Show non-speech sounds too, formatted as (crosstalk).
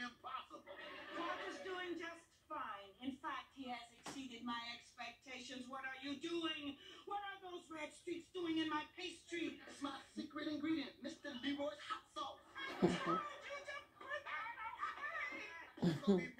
impossible. Clark is doing just fine. In fact, he has exceeded my expectations. What are you doing? What are those red streaks doing in my pastry? It's my secret ingredient, Mr. Leroy's hot sauce. (laughs)